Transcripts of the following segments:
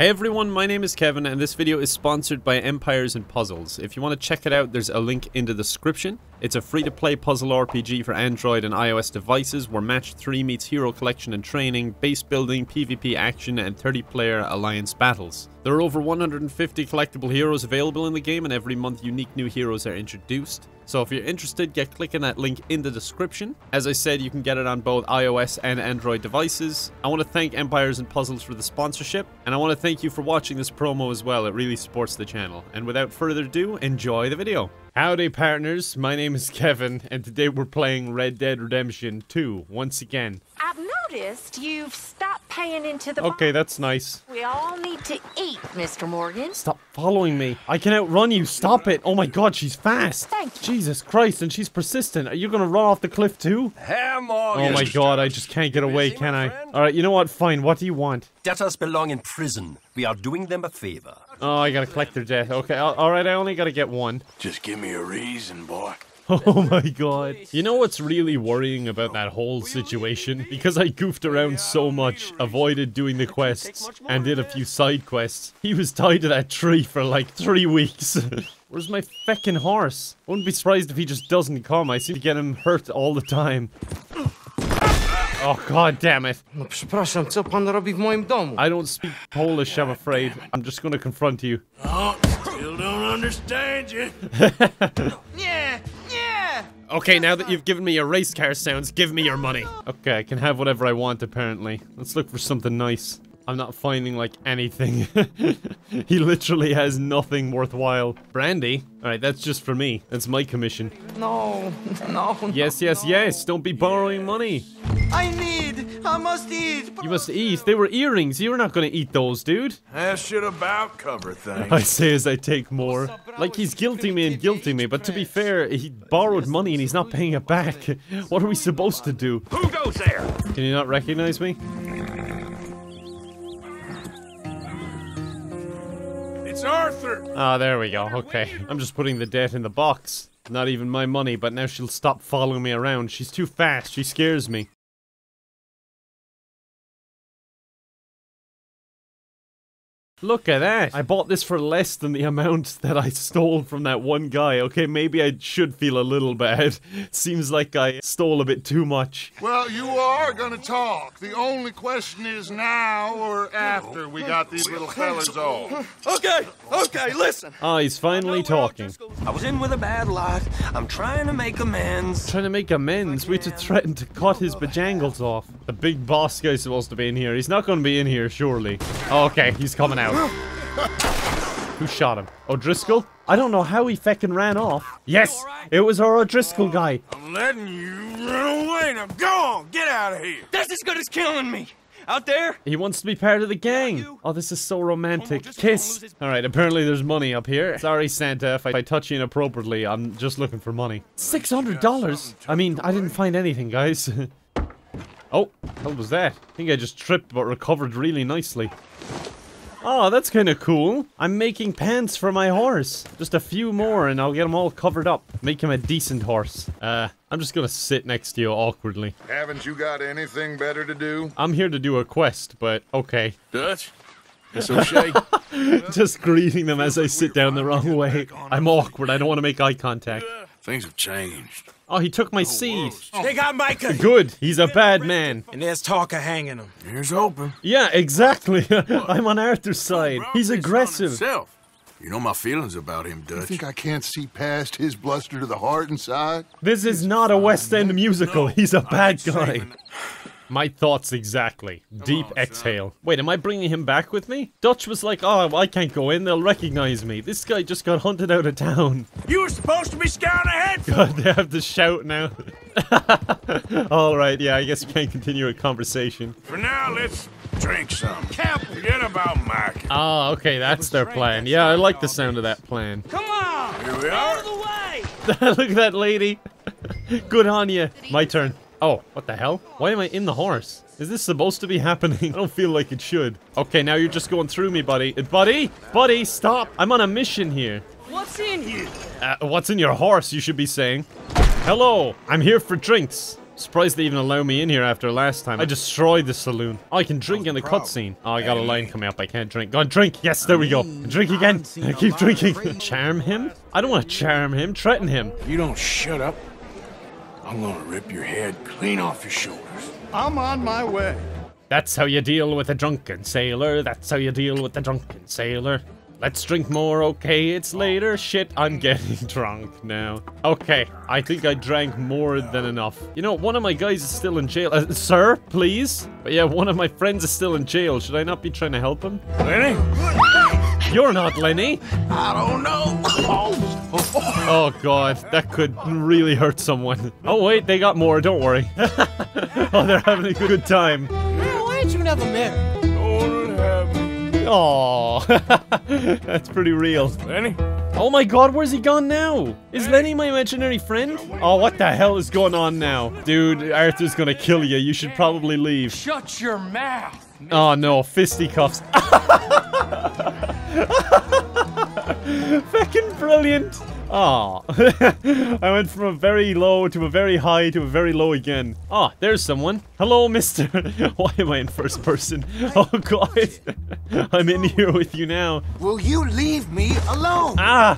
Hey everyone, my name is Kevin and this video is sponsored by Empires and Puzzles. If you want to check it out, there's a link in the description. It's a free-to-play puzzle RPG for Android and iOS devices where Match 3 meets Hero Collection and Training, base building, PvP action, and 30-player alliance battles. There are over 150 collectible heroes available in the game and every month unique new heroes are introduced. So if you're interested, get clicking that link in the description. As I said, you can get it on both iOS and Android devices. I want to thank Empires and Puzzles for the sponsorship, and I want to thank you for watching this promo as well. It really supports the channel. And without further ado, enjoy the video. Howdy partners, my name is Kevin, and today we're playing Red Dead Redemption 2 once again. I've noticed you've stopped paying into the Okay, that's nice. We all need to eat, Mr. Morgan. Stop following me. I can outrun you. Stop it. Oh my god, she's fast. Thank you. Jesus Christ, and she's persistent. Are you gonna run off the cliff too? Herr Morgan. Oh my god, I just can't get away, can I? Alright, you know what? Fine. What do you want? Debtors belong in prison. We are doing them a favor. Oh, I gotta collect their death. Okay, alright, I only gotta get one. Just give me a reason, boy. Oh my god. You know what's really worrying about that whole situation? Because I goofed around so much, avoided doing the quests, and did a few side quests. He was tied to that tree for like three weeks. Where's my feckin' horse? I Wouldn't be surprised if he just doesn't come. I seem to get him hurt all the time. Oh god damn it. No przepraszam, co pan robi w moim domu? I don't speak Polish, I'm afraid. I'm just gonna confront you. Oh, still don't understand you. yeah, nie! Okay, now that you've given me your race car sounds, give me your money. Okay, I can have whatever I want, apparently. Let's look for something nice. I'm not finding, like, anything. he literally has nothing worthwhile. Brandy? Alright, that's just for me. That's my commission. No, no, no. Yes, yes, yes! Don't be borrowing money! I need, I must eat. You must eat. They were earrings. You were not gonna eat those, dude. That should about cover things. I say as I take more. Like he's guilting me and guilting me, but to be fair, he borrowed money and he's not paying it back. What are we supposed to do? Who goes there? Can you not recognize me? It's Arthur. Ah, there we go. Okay. I'm just putting the debt in the box. Not even my money, but now she'll stop following me around. She's too fast. She scares me. Look at that! I bought this for less than the amount that I stole from that one guy. Okay, maybe I should feel a little bad. Seems like I stole a bit too much. Well, you are gonna talk. The only question is now or after we got these little fellas off. Okay, okay, listen. Ah, he's finally talking. I was in with a bad lot. I'm trying to make amends. Trying to make amends. We had to threaten to cut his bejangles off. The big boss guy's supposed to be in here. He's not going to be in here, surely. Oh, okay, he's coming out. Who shot him? O'Driscoll? I don't know how he feckin' ran off. Yes! It was our O'Driscoll guy. I'm letting you run away. Now go on, get out of here. That's as good as killing me. Out there? He wants to be part of the gang. Oh, this is so romantic. Kiss. Alright, apparently there's money up here. Sorry, Santa, if I touch you inappropriately. I'm just looking for money. $600? I mean, I didn't find anything, guys. oh, what was that? I think I just tripped but recovered really nicely. Oh, that's kind of cool. I'm making pants for my horse. Just a few more and I'll get him all covered up. Make him a decent horse. Uh, I'm just gonna sit next to you awkwardly. Haven't you got anything better to do? I'm here to do a quest, but okay. Dutch. It's O'Shea. Just greeting them as I sit down the wrong way. I'm awkward. I don't want to make eye contact. Things have changed. Oh, he took my oh, seed. Oh. They got Micah. Good. He's a bad man. And there's talk of hanging him. Here's hoping. Yeah, exactly. I'm on Arthur's side. He's aggressive. Himself. You know my feelings about him, Dutch. You think I can't see past his bluster to the heart inside? This is not a West End musical. He's a bad guy. My thoughts exactly. Deep exhale. Wait, am I bringing him back with me? Dutch was like, oh, I can't go in. They'll recognize me. This guy just got hunted out of town. You were supposed to be scouting ahead. God, they have to shout now. Alright, yeah, I guess we can continue a conversation. For now, let's drink some. Can't forget about Mike. Ah, okay, that's their plan. Yeah, I like the sound of that plan. Come on! Here we are. the way! Look at that lady. Good on you. My turn. Oh, what the hell? Why am I in the horse? Is this supposed to be happening? I don't feel like it should. Okay, now you're just going through me, buddy. Uh, Buddy? Buddy, stop. I'm on a mission here. What's in you? Uh, what's in your horse, you should be saying. Hello, I'm here for drinks. Surprised they even allow me in here after last time. I destroyed the saloon. Oh, I can drink in the cutscene. Oh, I got a line coming up. I can't drink. Go on, drink. Yes, there we go. Drink again. Keep drinking. Charm him? I don't want to charm him. Threaten him. You don't shut up, I'm gonna rip your head clean off your shoulders. I'm on my way. That's how you deal with a drunken sailor. That's how you deal with a drunken sailor. Let's drink more, okay? It's later. Shit, I'm getting drunk now. Okay, I think I drank more than enough. You know, one of my guys is still in jail. Uh, sir, please? But yeah, one of my friends is still in jail. Should I not be trying to help him? Lenny? You're not Lenny. I don't know. Oh god, that could really hurt someone. Oh wait, they got more, don't worry. oh, they're having a good time. Why ain't you never married? Don't have me. Oh, that's pretty real. Lenny? Oh my god, where's he gone now? Is Lenny my imaginary friend? Oh, what the hell is going on now? Dude, Arthur's gonna kill you. You should probably leave. Shut your mouth. Oh no, fisticuffs. Fucking brilliant. Oh, I went from a very low to a very high to a very low again. Ah, there's someone. Hello, mister. Why am I in first person? Oh god. I'm in here with you now. Will you leave me alone? Ah!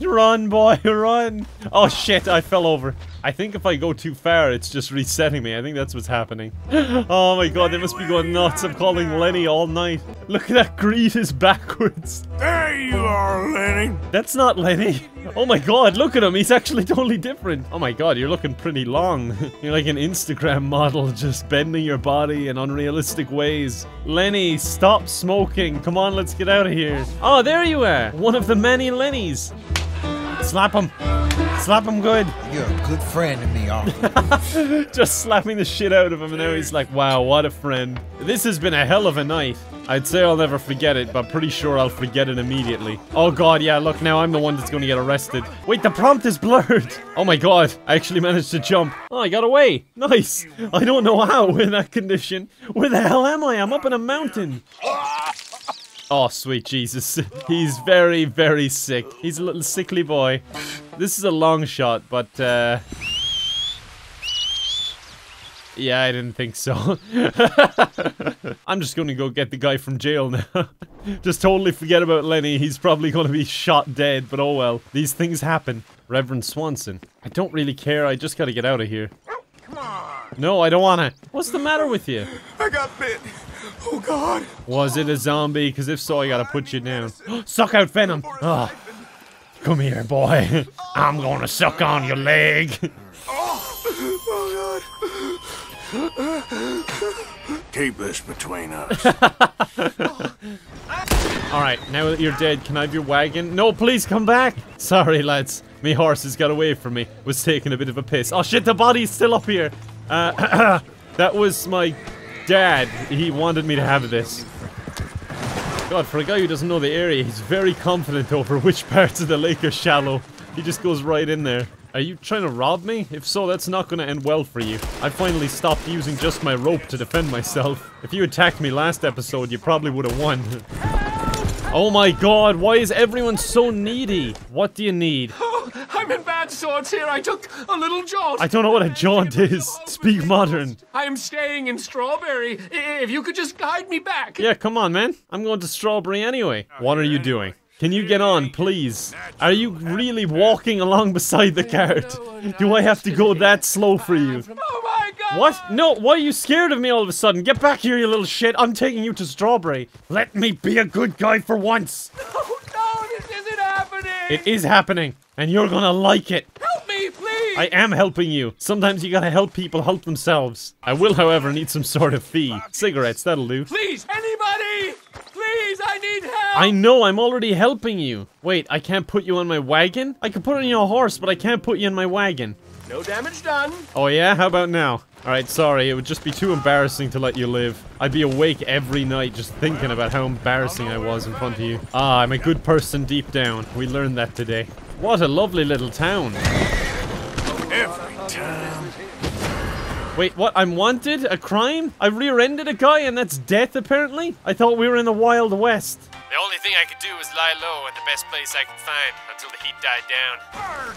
run, boy, run! Oh shit, I fell over. I think if I go too far, it's just resetting me. I think that's what's happening. Oh my god, they must be going nuts. I'm calling Lenny all night. Look at that greet is backwards. There you are, Lenny. That's not Lenny. Oh my god, look at him. He's actually totally different. Oh my god, you're looking pretty long. You're like an Instagram model, just bending your body in unrealistic ways. Lenny, stop smoking. Come on, let's get out of here. Oh, there you are. One of the many Lennys. Slap him. Slap him good. You're a good friend to me, Arthur. Just slapping the shit out of him, and now he's like, wow, what a friend. This has been a hell of a night. I'd say I'll never forget it, but pretty sure I'll forget it immediately. Oh god, yeah, look, now I'm the one that's gonna get arrested. Wait, the prompt is blurred! Oh my god, I actually managed to jump. Oh, I got away! Nice! I don't know how in that condition. Where the hell am I? I'm up in a mountain. Oh, sweet Jesus. He's very, very sick. He's a little sickly boy. This is a long shot, but, uh... Yeah, I didn't think so. I'm just gonna go get the guy from jail now. just totally forget about Lenny. He's probably gonna be shot dead, but oh well. These things happen. Reverend Swanson. I don't really care. I just gotta get out of here. Come on. No, I don't wanna. What's the matter with you? I got bit. Oh, God. Was it a zombie? Because if so, I gotta put you down. suck out venom. Oh. Come here, boy. I'm gonna suck on your leg. Keep this between us. Alright, now that you're dead, can I have your wagon? No, please come back! Sorry, lads. Me horse has got away from me. Was taking a bit of a piss. Oh shit, the body's still up here! Uh, that was my dad. He wanted me to have this. God, for a guy who doesn't know the area, he's very confident over which parts of the lake are shallow. He just goes right in there. Are you trying to rob me? If so, that's not gonna end well for you. I finally stopped using just my rope to defend myself. If you attacked me last episode, you probably would have won. oh my god, why is everyone so needy? What do you need? Oh, I'm in bad sorts here. I took a little jaunt. I don't know what a jaunt is. Speak modern. I am staying in Strawberry. If you could just guide me back. Yeah, come on, man. I'm going to Strawberry anyway. What are you doing? Can you get on, please? Are you really walking along beside the cart? Do I have to go that slow for you? Oh my god. What? No, why are you scared of me all of a sudden? Get back here, you little shit. I'm taking you to Strawberry. Let me be a good guy for once. No, no, this isn't happening. It is happening, and you're gonna like it. Help me, please. I am helping you. Sometimes you gotta help people help themselves. I will, however, need some sort of fee. Cigarettes, that'll do. Please, anybody! Please, I need help! I know, I'm already helping you. Wait, I can't put you on my wagon? I can put on your horse, but I can't put you in my wagon. No damage done. Oh yeah? How about now? Alright, sorry, it would just be too embarrassing to let you live. I'd be awake every night just thinking about how embarrassing I was in front of you. Ah, I'm a good person deep down. We learned that today. What a lovely little town. Every time. Wait, what? I'm wanted? A crime? I rear-ended a guy and that's death, apparently? I thought we were in the Wild West. The only thing I could do was lie low at the best place I could find until the heat died down.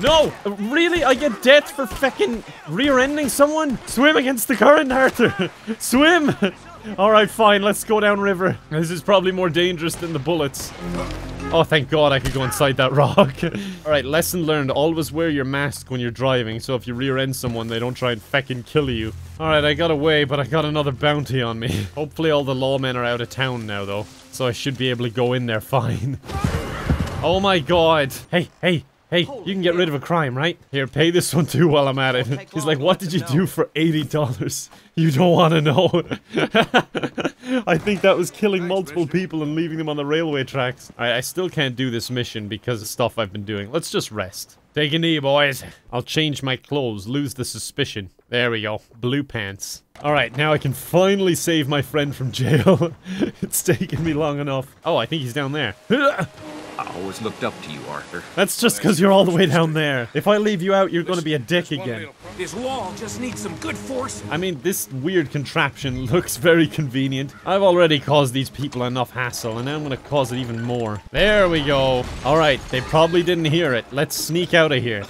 No! Really? I get death for feckin' rear-ending someone? Swim against the current, Arthur! Swim! Alright, fine, let's go down river. This is probably more dangerous than the bullets. Oh, thank God I could go inside that rock. Alright, lesson learned. Always wear your mask when you're driving, so if you rear-end someone, they don't try and feckin' kill you. Alright, I got away, but I got another bounty on me. Hopefully all the lawmen are out of town now, though. So I should be able to go in there fine. Oh my god. Hey, hey, hey, you can get rid of a crime, right? Here, pay this one too while I'm at it. He's like, what did you do for $80? You don't want to know. I think that was killing multiple people and leaving them on the railway tracks. I, I still can't do this mission because of stuff I've been doing. Let's just rest. Take a knee, boys. I'll change my clothes, lose the suspicion. There we go. Blue pants. Alright, now I can finally save my friend from jail. it's taken me long enough. Oh, I think he's down there. I always looked up to you, Arthur. That's just because you're all the way down there. If I leave you out, you're going to be a dick again. This wall just needs some good force. I mean, this weird contraption looks very convenient. I've already caused these people enough hassle, and now I'm going to cause it even more. There we go. Alright, they probably didn't hear it. Let's sneak out of here.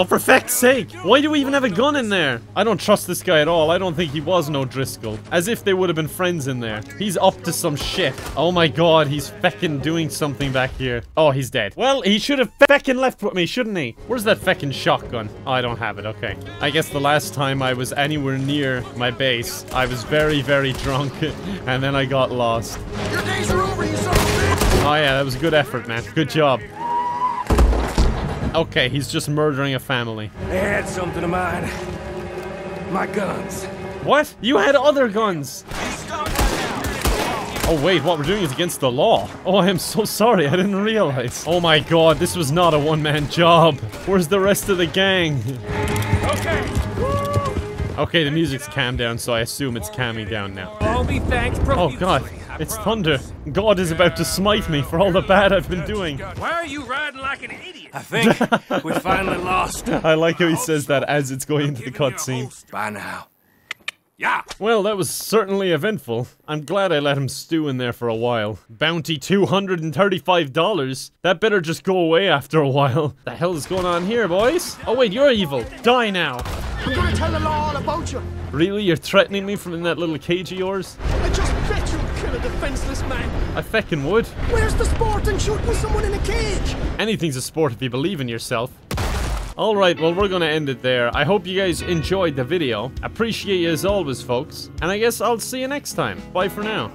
Oh, for feck's sake! Why do we even have a gun in there? I don't trust this guy at all. I don't think he was no Driscoll. As if they would have been friends in there. He's up to some shit. Oh my god, he's feckin' doing something back here. Oh, he's dead. Well, he should have feckin' left with me, shouldn't he? Where's that feckin' shotgun? Oh, I don't have it. Okay. I guess the last time I was anywhere near my base, I was very, very drunk, and then I got lost. Your days are over, you son of a bitch! Oh yeah, that was a good effort, man. Good job. Okay, he's just murdering a family. They had something of mine. My guns. What? You had other guns! Oh wait, what we're doing is against the law. Oh, I am so sorry, I didn't realize. Oh my god, this was not a one-man job. Where's the rest of the gang? Okay. Okay, the music's calmed down, so I assume it's calming down now. All be thanks Oh god, it's thunder. God is about to smite me for all the bad I've been doing. Why are you riding like an idiot? I think we finally lost. I like how he says that as it's going into the cutscene. By now. Yeah. Well, that was certainly eventful. I'm glad I let him stew in there for a while. Bounty $235? That better just go away after a while. The hell is going on here, boys? Oh wait, you're evil. Die now. I'm gonna tell the law all about you. Really? You're threatening me from in that little cage of yours? Kill a defenseless man. I feckin' would. Where's the sport in shooting someone in a cage? Anything's a sport if you believe in yourself. Alright, well we're gonna end it there. I hope you guys enjoyed the video. Appreciate you as always, folks. And I guess I'll see you next time. Bye for now.